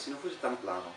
si no fuese tan plano.